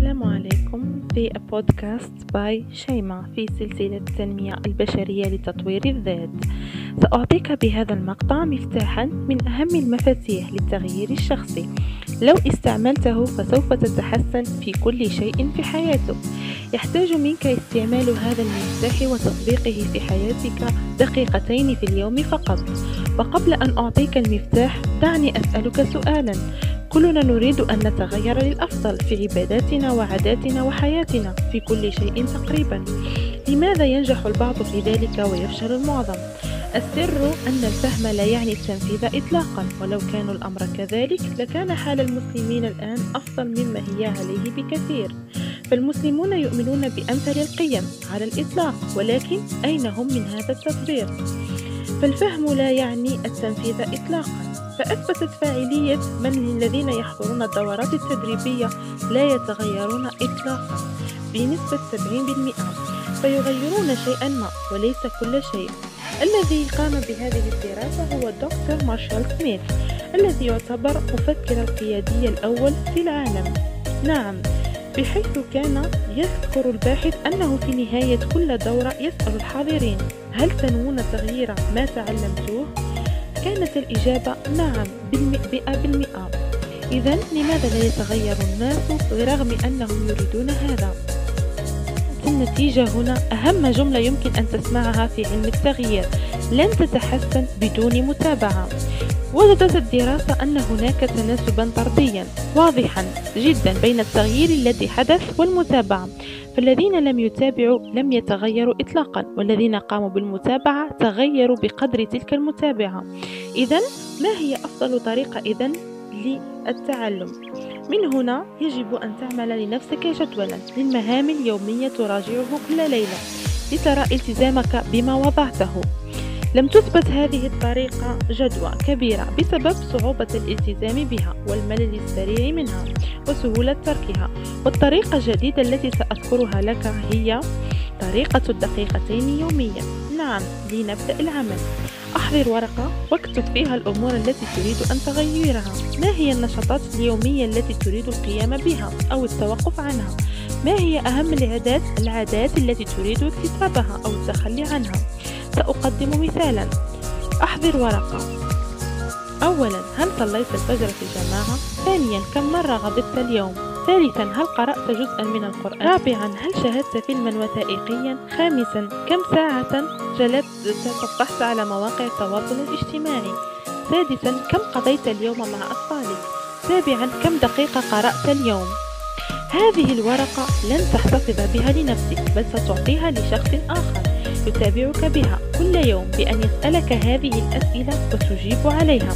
السلام عليكم في بودكاست باي شيماء في سلسلة التنمية البشرية لتطوير الذات. سأعطيك بهذا المقطع مفتاحا من أهم المفاتيح للتغيير الشخصي. لو استعملته فسوف تتحسن في كل شيء في حياتك. يحتاج منك استعمال هذا المفتاح وتطبيقه في حياتك دقيقتين في اليوم فقط. وقبل أن أعطيك المفتاح دعني أسألك سؤالا. كلنا نريد أن نتغير للأفضل في عباداتنا وعاداتنا وحياتنا في كل شيء تقريبا. لماذا ينجح البعض في ذلك ويفشل المعظم؟ السر أن الفهم لا يعني التنفيذ إطلاقا ولو كان الأمر كذلك لكان حال المسلمين الآن أفضل مما هي عليه بكثير. فالمسلمون يؤمنون بأمثل القيم على الإطلاق ولكن أين هم من هذا التطبيق؟ فالفهم لا يعني التنفيذ إطلاقا. فأثبتت فاعلية من الذين يحضرون الدورات التدريبية لا يتغيرون إطلاقا بنسبة 70% فيغيرون شيئا ما وليس كل شيء الذي قام بهذه الدراسة هو الدكتور مارشال سميث الذي يعتبر مفكر القيادي الأول في العالم نعم بحيث كان يذكر الباحث أنه في نهاية كل دورة يسأل الحاضرين هل تنوون تغيير ما تعلمتوه؟ كانت الإجابة نعم بالمئة بالمئة. إذا لماذا لا يتغير الناس برغم أنهم يريدون هذا؟ النتيجة هنا أهم جملة يمكن أن تسمعها في علم التغيير. لن تتحسن بدون متابعة. وجدت الدراسة أن هناك تناسبا طرديا. واضحا جدا بين التغيير الذي حدث والمتابعة. فالذين لم يتابعوا لم يتغيروا إطلاقا والذين قاموا بالمتابعة تغيروا بقدر تلك المتابعة. إذا ما هي أفضل طريقة إذا للتعلم؟ من هنا يجب أن تعمل لنفسك جدولا. للمهام اليومية تراجعه كل ليلة. لترى التزامك بما وضعته. لم تثبت هذه الطريقة جدوى كبيرة بسبب صعوبة الالتزام بها والملل السريع منها وسهولة تركها. والطريقة الجديدة التي سأذكرها لك هي طريقة الدقيقتين يوميا. نعم لنبدأ العمل. أحضر ورقة واكتب فيها الأمور التي تريد أن تغيرها. ما هي النشاطات اليومية التي تريد القيام بها أو التوقف عنها؟ ما هي أهم العادات العادات التي تريد اكتسابها أو التخلي عنها؟ سأقدم مثالا أحضر ورقة أولا هل صليت الفجر في جماعة؟ ثانيا كم مرة غضبت اليوم؟ ثالثا هل قرأت جزءا من القرآن؟ رابعا هل شاهدت فيلما وثائقيا؟ خامسا كم ساعة جلست تصفحت على مواقع التواصل الاجتماعي؟ سادسا كم قضيت اليوم مع أطفالك؟ سابعا كم دقيقة قرأت اليوم؟ هذه الورقة لن تحتفظ بها لنفسك بل ستعطيها لشخص آخر يتابعك بها كل يوم بأن يسألك هذه الأسئلة وتجيب عليها.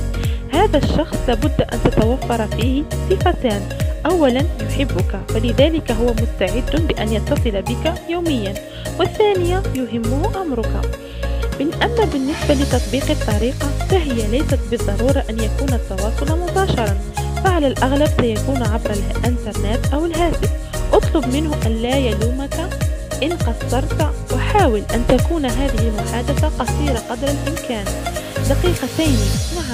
هذا الشخص لابد أن تتوفر فيه صفتان. أولا يحبك فلذلك هو مستعد بأن يتصل بك يوميا. والثانية يهمه أمرك. أما بالنسبة لتطبيق الطريقة فهي ليست بالضرورة أن يكون التواصل مباشرا. فعلى الأغلب سيكون عبر الإنترنت أو الهاتف. اطلب منه أن لا يلومك إن قصرت وحاول أن تكون هذه المحادثة قصيرة قدر الإمكان. دقيقتين.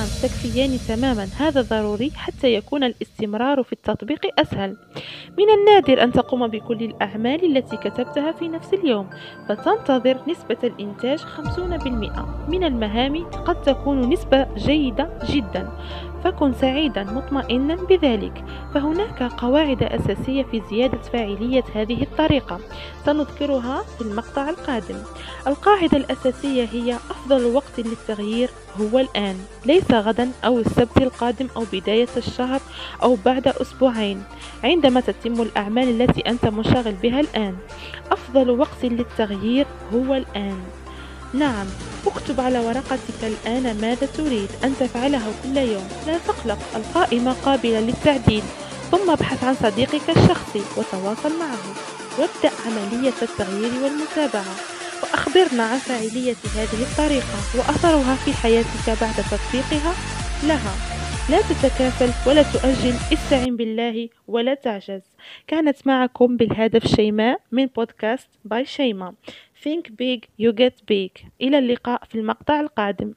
نعم تكفيان تماما هذا ضروري حتى يكون الاستمرار في التطبيق أسهل. من النادر أن تقوم بكل الأعمال التي كتبتها في نفس اليوم فتنتظر نسبة الإنتاج 50% من المهام قد تكون نسبة جيدة جدا فكن سعيدا مطمئنا بذلك. فهناك قواعد أساسية في زيادة فاعلية هذه الطريقة. سنذكرها في المقطع القادم. القاعدة الأساسية هي أفضل وقت للتغيير هو الآن ليس غدا أو السبت القادم أو بداية الشهر أو بعد أسبوعين عندما تتم الأعمال التي أنت منشغل بها الآن. أفضل وقت للتغيير هو الآن. نعم اكتب على ورقتك الآن ماذا تريد. أن تفعله كل يوم. لا تقلق القائمة قابلة للتعديل. ثم ابحث عن صديقك الشخصي وتواصل معه. وابدأ عملية التغيير والمتابعة. وأخبرنا عن فاعلية هذه الطريقة وأثرها في حياتك بعد تطبيقها؟ لها. لا تتكافل ولا تؤجل. استعن بالله ولا تعجز. كانت معكم بالهدف شيماء من بودكاست باي شيماء. Think big you get big. إلى اللقاء في المقطع القادم.